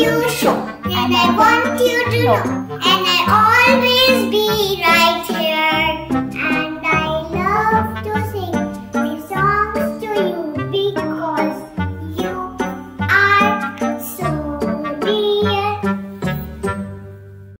you show, and I want you to know.